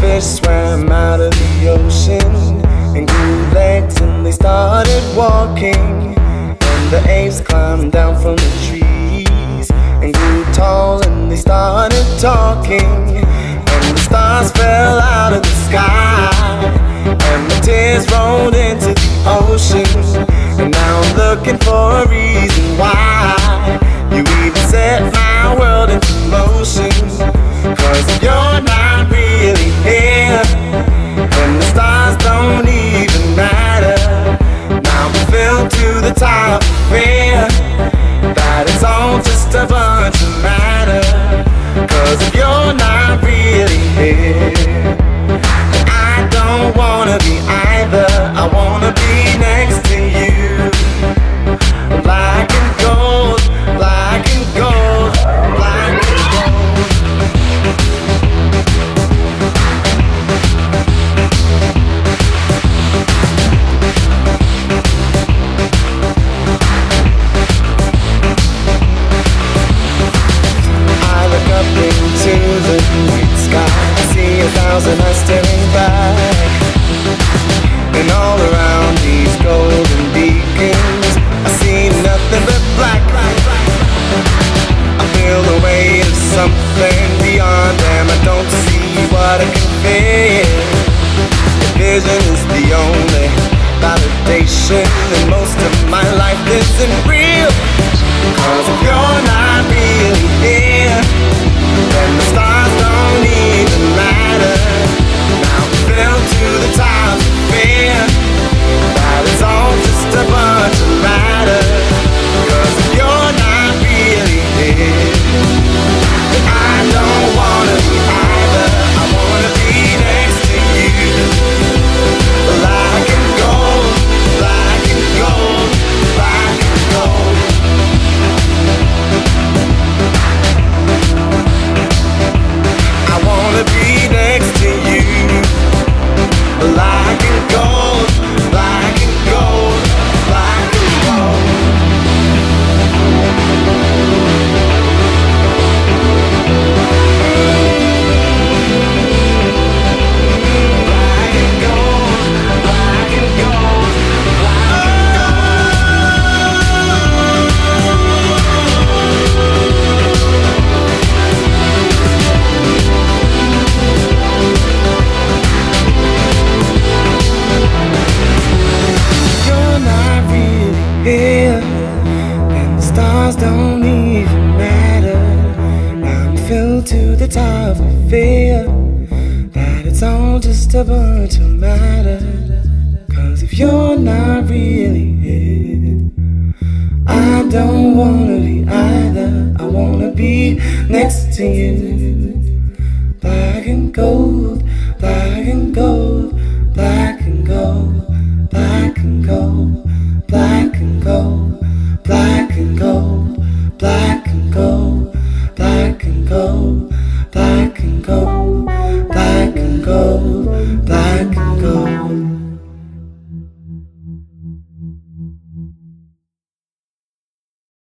Fish swam out of the ocean and grew legs and they started walking. And the apes climbed down from the trees and grew tall and they started talking. And the stars fell out of the sky and the tears rolled into the ocean. And now I'm looking for a see a thousand eyes staring back. And all around these golden beacons, I see nothing but black. I feel the weight of something beyond them. I don't see what I can feel. Your vision is the only validation, and most of my life isn't real. Cause if you're to the top of fear that it's all just a bunch of matter. Cause if you're not really here, I don't wanna be either. I wanna be next to you. Black and gold, black and gold, black